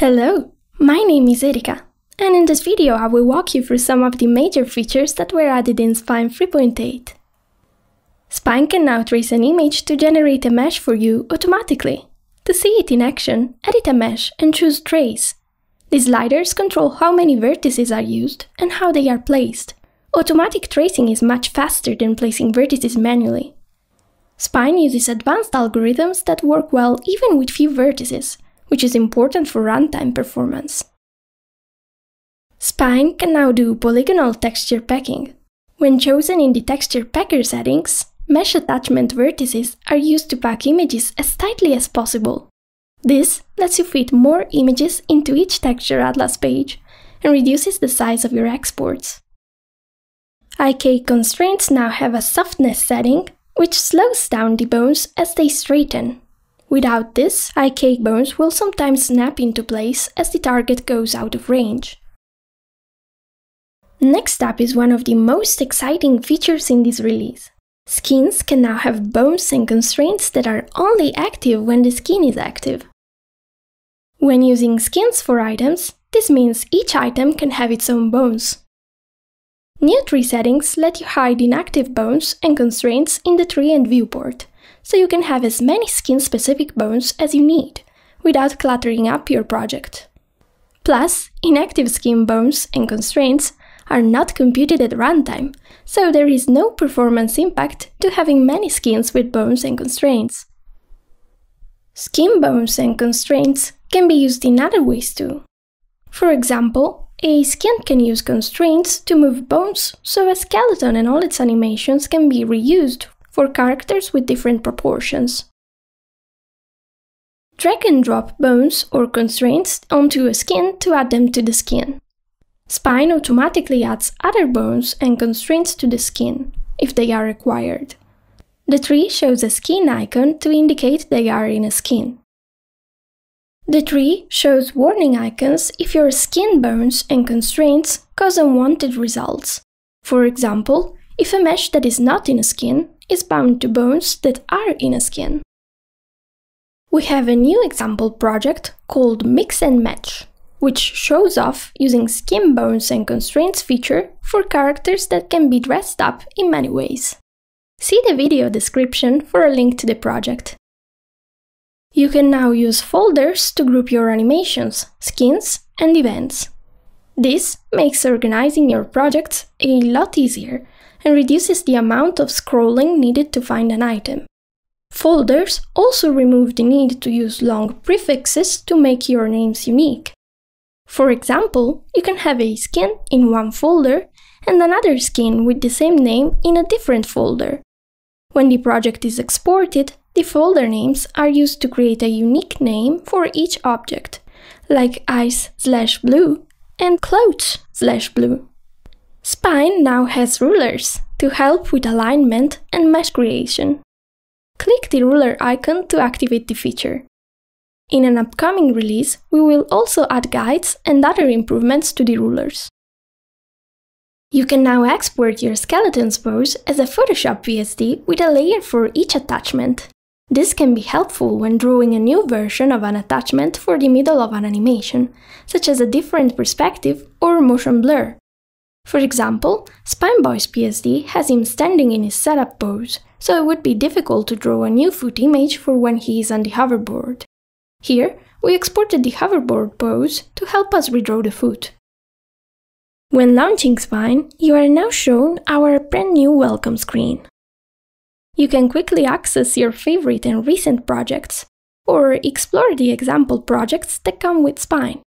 Hello, my name is Erika, and in this video I will walk you through some of the major features that were added in Spine 3.8. Spine can now trace an image to generate a mesh for you automatically. To see it in action, edit a mesh and choose Trace. The sliders control how many vertices are used and how they are placed. Automatic tracing is much faster than placing vertices manually. Spine uses advanced algorithms that work well even with few vertices, which is important for runtime performance. Spine can now do polygonal texture packing. When chosen in the texture packer settings, mesh attachment vertices are used to pack images as tightly as possible. This lets you fit more images into each texture atlas page and reduces the size of your exports. IK constraints now have a softness setting, which slows down the bones as they straighten. Without this, IK bones will sometimes snap into place as the target goes out of range. Next up is one of the most exciting features in this release. Skins can now have bones and constraints that are only active when the skin is active. When using skins for items, this means each item can have its own bones. New tree settings let you hide inactive bones and constraints in the tree and viewport, so you can have as many skin-specific bones as you need, without cluttering up your project. Plus, inactive skin bones and constraints are not computed at runtime, so there is no performance impact to having many skins with bones and constraints. Skin bones and constraints can be used in other ways too. For example, a skin can use constraints to move bones so a skeleton and all its animations can be reused for characters with different proportions. Drag and drop bones or constraints onto a skin to add them to the skin. Spine automatically adds other bones and constraints to the skin, if they are required. The tree shows a skin icon to indicate they are in a skin. The tree shows warning icons if your skin bones and constraints cause unwanted results. For example, if a mesh that is not in a skin is bound to bones that are in a skin. We have a new example project called Mix and Match, which shows off using skin bones and constraints feature for characters that can be dressed up in many ways. See the video description for a link to the project. You can now use folders to group your animations, skins, and events. This makes organizing your projects a lot easier and reduces the amount of scrolling needed to find an item. Folders also remove the need to use long prefixes to make your names unique. For example, you can have a skin in one folder and another skin with the same name in a different folder. When the project is exported, the folder names are used to create a unique name for each object, like ice slash blue and clothes slash blue. Spine now has rulers to help with alignment and mesh creation. Click the ruler icon to activate the feature. In an upcoming release, we will also add guides and other improvements to the rulers. You can now export your skeleton's pose as a Photoshop PSD with a layer for each attachment. This can be helpful when drawing a new version of an attachment for the middle of an animation, such as a different perspective or motion blur. For example, Spineboy's PSD has him standing in his setup pose, so it would be difficult to draw a new foot image for when he is on the hoverboard. Here, we exported the hoverboard pose to help us redraw the foot. When launching Spine, you are now shown our brand new welcome screen. You can quickly access your favorite and recent projects, or explore the example projects that come with Spine.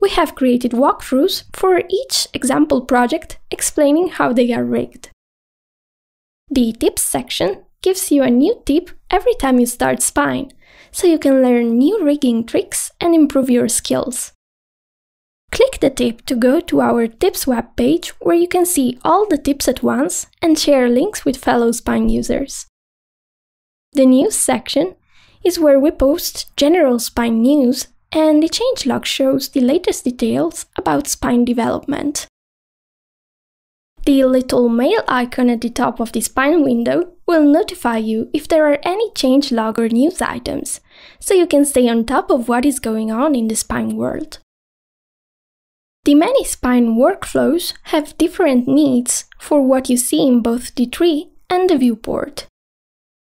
We have created walkthroughs for each example project explaining how they are rigged. The tips section gives you a new tip every time you start Spine, so you can learn new rigging tricks and improve your skills. Click the tip to go to our tips webpage where you can see all the tips at once and share links with fellow Spine users. The news section is where we post general Spine news and the changelog shows the latest details about spine development. The little mail icon at the top of the spine window will notify you if there are any changelog or news items, so you can stay on top of what is going on in the Spine world. The many Spine workflows have different needs for what you see in both the tree and the viewport.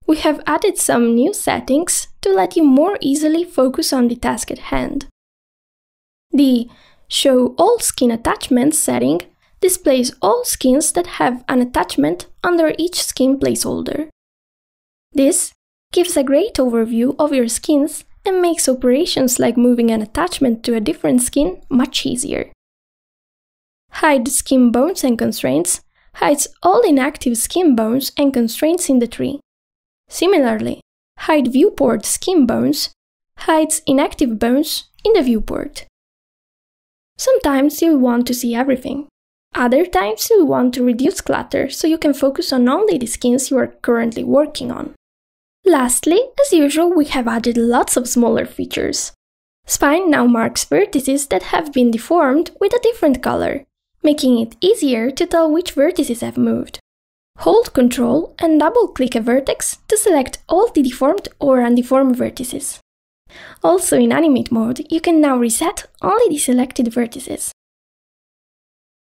We have added some new settings to let you more easily focus on the task at hand. The Show All Skin Attachments setting displays all skins that have an attachment under each skin placeholder. This gives a great overview of your skins and makes operations like moving an attachment to a different skin much easier. Hide skin bones and constraints hides all inactive skin bones and constraints in the tree. Similarly, hide viewport skin bones hides inactive bones in the viewport. Sometimes you want to see everything. Other times you want to reduce clutter so you can focus on only the skins you are currently working on. Lastly, as usual, we have added lots of smaller features. Spine now marks vertices that have been deformed with a different color, making it easier to tell which vertices have moved. Hold Ctrl and double-click a vertex to select all the deformed or undeformed vertices. Also in Animate mode, you can now reset only the selected vertices.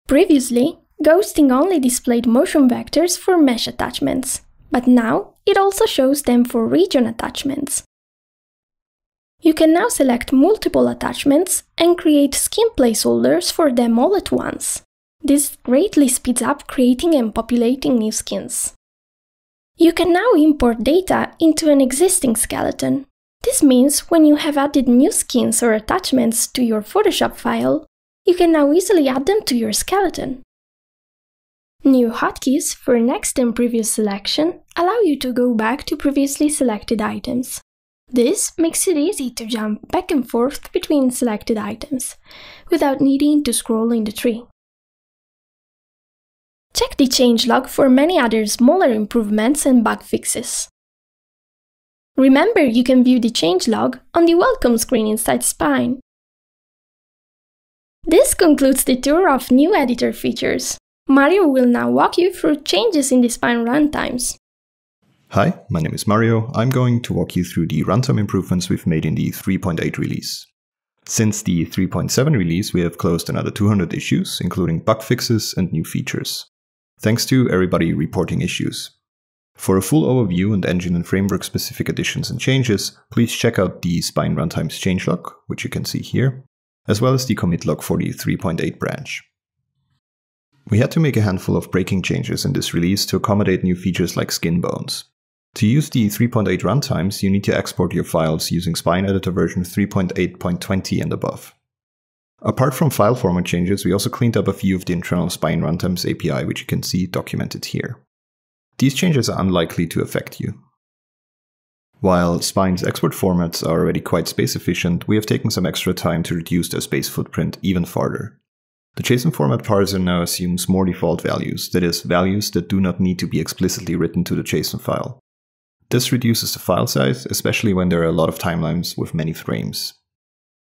Previously, ghosting only displayed motion vectors for mesh attachments, but now it also shows them for region attachments. You can now select multiple attachments and create skin placeholders for them all at once. This greatly speeds up creating and populating new skins. You can now import data into an existing skeleton. This means when you have added new skins or attachments to your Photoshop file, you can now easily add them to your skeleton. New hotkeys for next and previous selection allow you to go back to previously selected items. This makes it easy to jump back and forth between selected items, without needing to scroll in the tree. Check the changelog for many other smaller improvements and bug fixes. Remember you can view the changelog on the welcome screen inside Spine. This concludes the tour of new editor features. Mario will now walk you through changes in the Spine runtimes. Hi, my name is Mario. I'm going to walk you through the runtime improvements we've made in the 3.8 release. Since the 3.7 release, we have closed another 200 issues, including bug fixes and new features. Thanks to everybody reporting issues. For a full overview and engine and framework specific additions and changes, please check out the Spine Runtimes changelog, which you can see here, as well as the commit log for the 3.8 branch. We had to make a handful of breaking changes in this release to accommodate new features like skin bones. To use the 3.8 runtimes, you need to export your files using Spine Editor version 3.8.20 and above. Apart from file format changes, we also cleaned up a few of the internal Spine runtimes API, which you can see documented here. These changes are unlikely to affect you. While Spine's export formats are already quite space efficient, we have taken some extra time to reduce their space footprint even farther. The JSON format parser now assumes more default values, that is, values that do not need to be explicitly written to the JSON file. This reduces the file size, especially when there are a lot of timelines with many frames.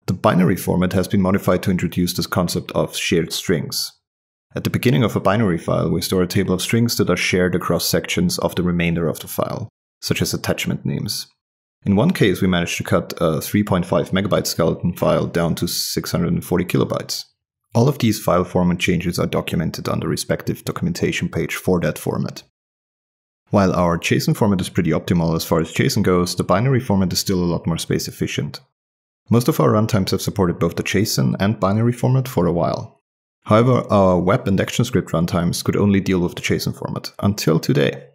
The binary format has been modified to introduce this concept of shared strings. At the beginning of a binary file, we store a table of strings that are shared across sections of the remainder of the file, such as attachment names. In one case, we managed to cut a 3.5 megabyte skeleton file down to 640 kilobytes. All of these file format changes are documented on the respective documentation page for that format. While our JSON format is pretty optimal as far as JSON goes, the binary format is still a lot more space efficient. Most of our runtimes have supported both the JSON and binary format for a while. However, our web and ActionScript runtimes could only deal with the JSON format, until today.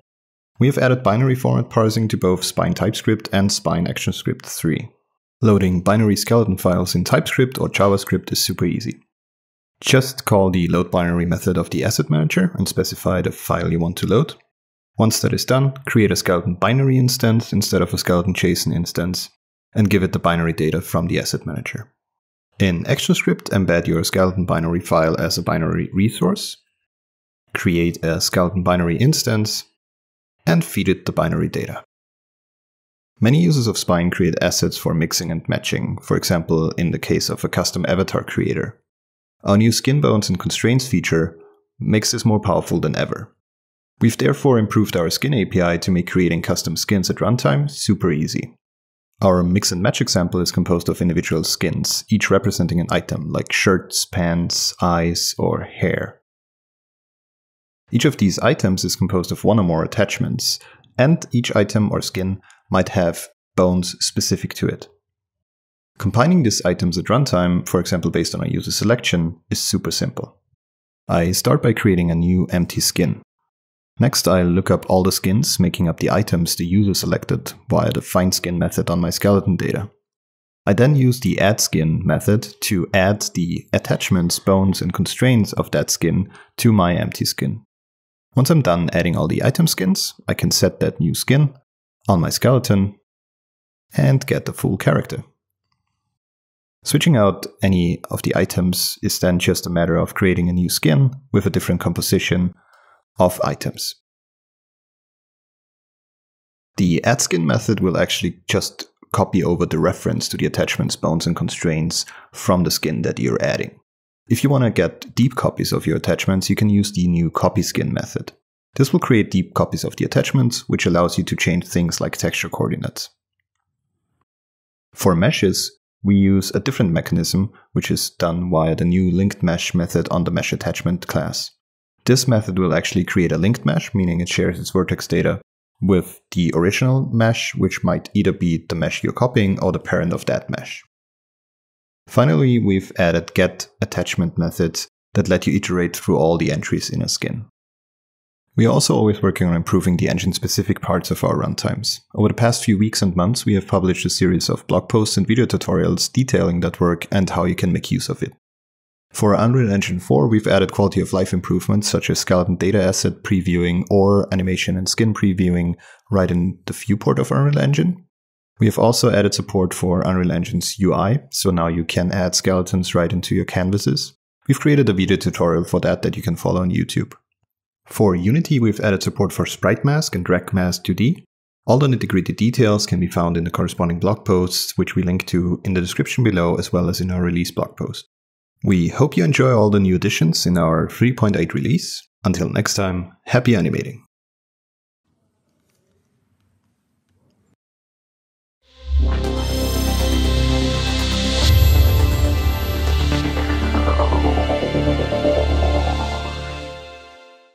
We have added binary format parsing to both Spine TypeScript and Spine ActionScript 3. Loading binary skeleton files in TypeScript or JavaScript is super easy. Just call the load binary method of the asset manager and specify the file you want to load, once that is done, create a skeleton binary instance instead of a skeleton JSON instance, and give it the binary data from the asset manager. In ActionScript, embed your skeleton binary file as a binary resource, create a skeleton binary instance, and feed it the binary data. Many users of Spine create assets for mixing and matching, for example, in the case of a custom avatar creator. Our new skin bones and constraints feature makes this more powerful than ever. We've therefore improved our skin API to make creating custom skins at runtime super easy. Our mix and match example is composed of individual skins, each representing an item like shirts, pants, eyes, or hair. Each of these items is composed of one or more attachments, and each item or skin might have bones specific to it. Combining these items at runtime, for example based on a user selection, is super simple. I start by creating a new empty skin. Next, I'll look up all the skins making up the items the user selected via the find skin method on my skeleton data. I then use the add skin method to add the attachments, bones, and constraints of that skin to my empty skin. Once I'm done adding all the item skins, I can set that new skin on my skeleton and get the full character. Switching out any of the items is then just a matter of creating a new skin with a different composition of items. The addSkin method will actually just copy over the reference to the attachments, bones, and constraints from the skin that you're adding. If you want to get deep copies of your attachments, you can use the new copyskin method. This will create deep copies of the attachments, which allows you to change things like texture coordinates. For meshes, we use a different mechanism, which is done via the new linked mesh method on the mesh attachment class. This method will actually create a linked mesh, meaning it shares its vertex data with the original mesh, which might either be the mesh you're copying or the parent of that mesh. Finally, we've added get attachment methods that let you iterate through all the entries in a skin. We are also always working on improving the engine specific parts of our runtimes. Over the past few weeks and months, we have published a series of blog posts and video tutorials detailing that work and how you can make use of it. For Unreal Engine 4, we've added quality of life improvements such as skeleton data asset previewing or animation and skin previewing right in the viewport of Unreal Engine. We have also added support for Unreal Engine's UI, so now you can add skeletons right into your canvases. We've created a video tutorial for that that you can follow on YouTube. For Unity, we've added support for Sprite Mask and Rect Mask 2D. All the nitty-gritty details can be found in the corresponding blog posts, which we link to in the description below as well as in our release blog post. We hope you enjoy all the new additions in our 3.8 release. Until next time, happy animating!